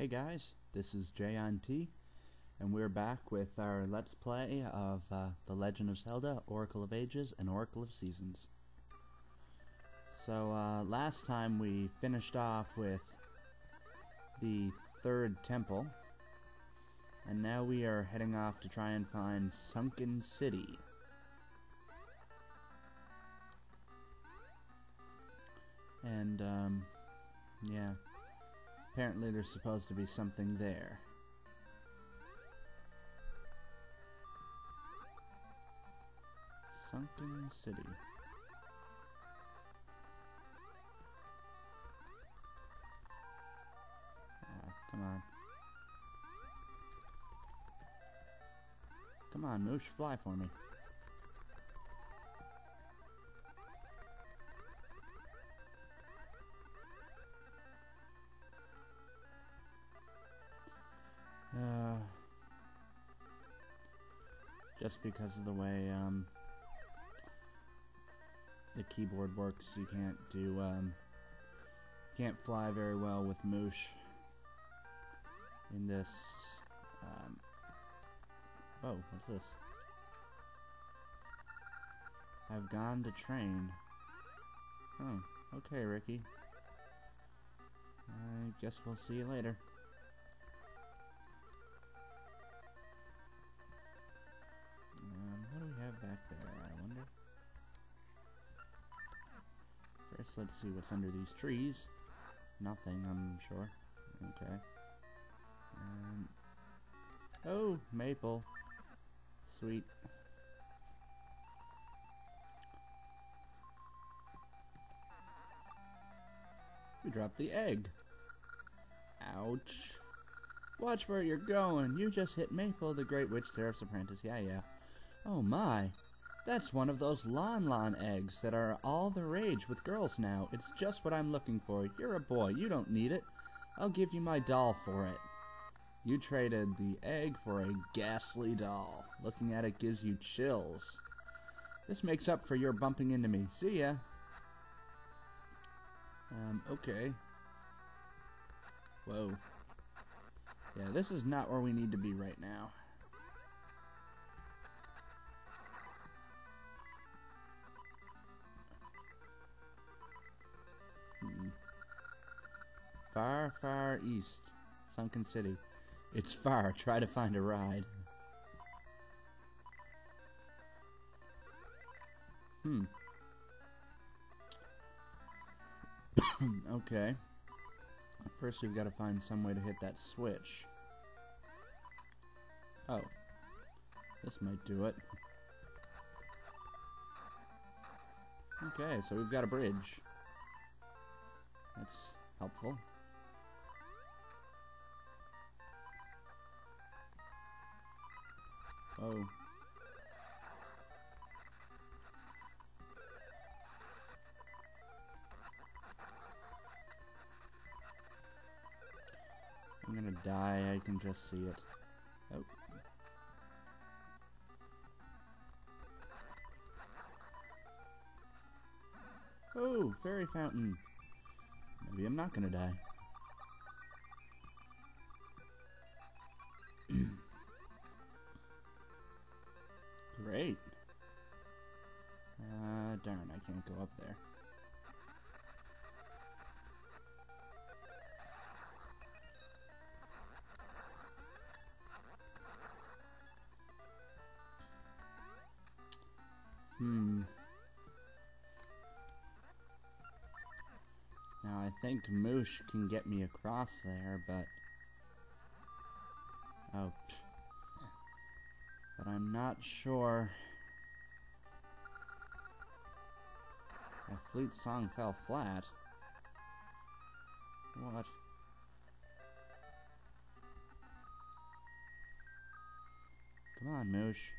Hey guys, this is Jay on and we're back with our Let's Play of uh, The Legend of Zelda, Oracle of Ages, and Oracle of Seasons. So, uh, last time we finished off with the third temple, and now we are heading off to try and find Sunken City. And, um, yeah. Apparently there's supposed to be something there. Sunken City. Ah, come on. Come on, Moosh, fly for me. Just because of the way um, the keyboard works, you can't do um, can't fly very well with Moosh in this. Um, oh, what's this? I've gone to train. Oh, okay, Ricky. I guess we'll see you later. First, let's see what's under these trees. Nothing, I'm sure. Okay. Um, oh, Maple. Sweet. We dropped the egg. Ouch. Watch where you're going. You just hit Maple, the Great Witch Syrup's apprentice. Yeah, yeah. Oh my. That's one of those Lon Lon eggs that are all the rage with girls now. It's just what I'm looking for. You're a boy. You don't need it. I'll give you my doll for it. You traded the egg for a ghastly doll. Looking at it gives you chills. This makes up for your bumping into me. See ya. Um, okay. Whoa. Yeah, this is not where we need to be right now. Far, far east. Sunken City. It's far. Try to find a ride. Hmm. okay. First, we've got to find some way to hit that switch. Oh. This might do it. Okay, so we've got a bridge. That's helpful. Oh. I'm gonna die, I can just see it. Oh. Oh, fairy fountain. Maybe I'm not gonna die. Great. Uh, darn, I can't go up there. Hmm. Now I think Moosh can get me across there, but... Oh. But I'm not sure... My flute song fell flat. What? Come on, Moosh.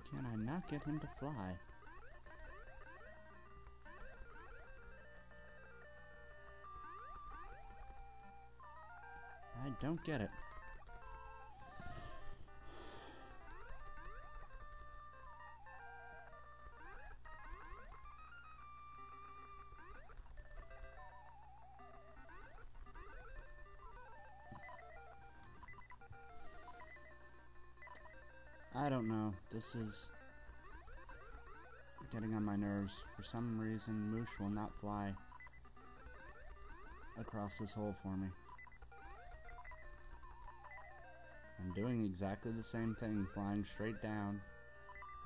Cannot get him to fly. I don't get it. Know. This is getting on my nerves. For some reason, Moosh will not fly across this hole for me. I'm doing exactly the same thing, flying straight down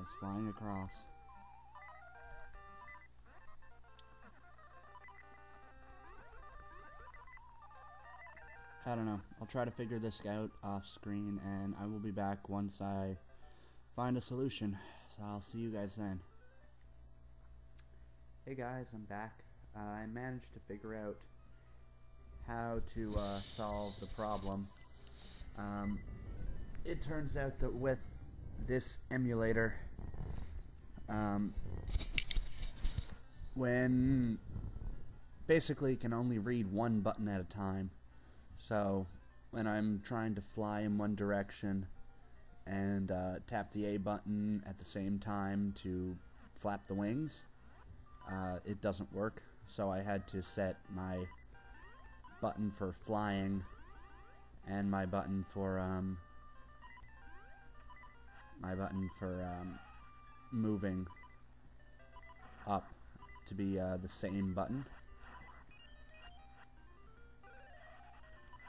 as flying across. I don't know. I'll try to figure this out off screen and I will be back once I find a solution. So I'll see you guys then. Hey guys, I'm back. Uh, I managed to figure out how to uh, solve the problem. Um, it turns out that with this emulator, um, when basically can only read one button at a time. So when I'm trying to fly in one direction and uh, tap the A button at the same time to flap the wings, uh, it doesn't work. So I had to set my button for flying and my button for um, my button for um, moving up to be uh, the same button.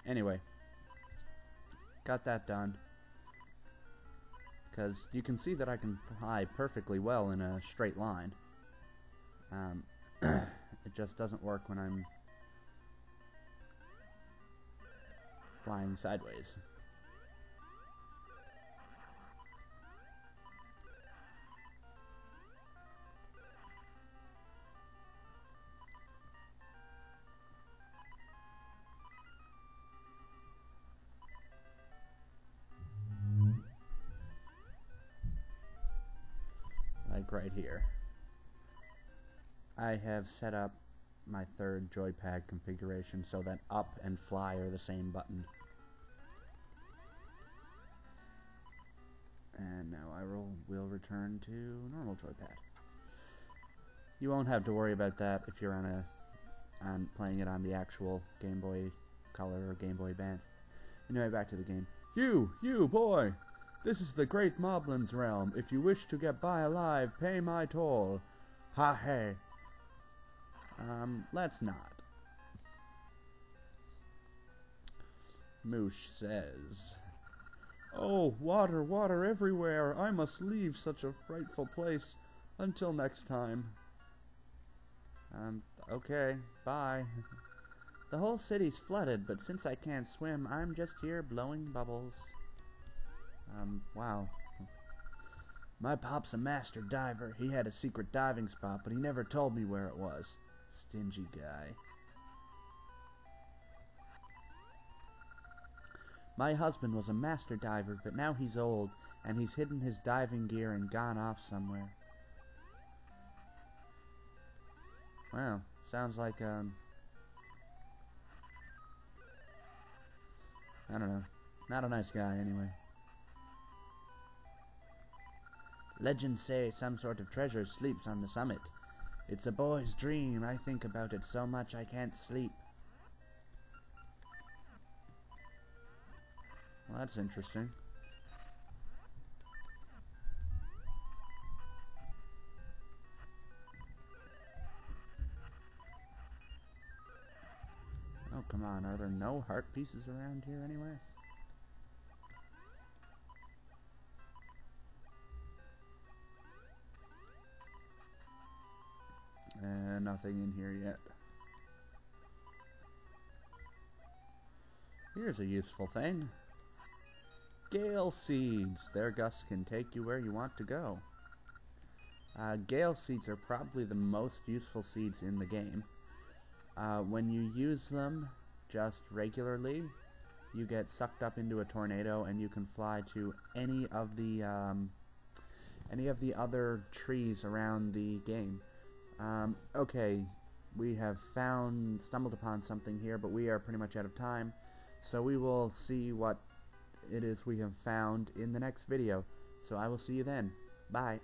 Anyway, got that done. Because you can see that I can fly perfectly well in a straight line. Um, it just doesn't work when I'm flying sideways. Like right here. I have set up my third joypad configuration so that up and fly are the same button. And now I will, will return to normal joypad. You won't have to worry about that if you're on a on playing it on the actual Game Boy Color or Game Boy Advance. Anyway, back to the game. You, you boy! This is the great Moblin's realm. If you wish to get by alive, pay my toll. Ha hey. Um, let's not. Moosh says, Oh, water, water everywhere. I must leave such a frightful place. Until next time. Um, okay, bye. The whole city's flooded, but since I can't swim, I'm just here blowing bubbles. Um, wow. My pop's a master diver. He had a secret diving spot, but he never told me where it was. Stingy guy. My husband was a master diver, but now he's old, and he's hidden his diving gear and gone off somewhere. Wow, sounds like, um... I don't know. Not a nice guy, anyway. Legends say some sort of treasure sleeps on the summit. It's a boy's dream. I think about it so much I can't sleep. Well, that's interesting. Oh, come on. Are there no heart pieces around here anywhere? Nothing in here yet. Here's a useful thing. Gale seeds. Their gusts can take you where you want to go. Uh, gale seeds are probably the most useful seeds in the game. Uh, when you use them just regularly, you get sucked up into a tornado and you can fly to any of the um, any of the other trees around the game. Um, okay, we have found, stumbled upon something here, but we are pretty much out of time. So we will see what it is we have found in the next video. So I will see you then. Bye.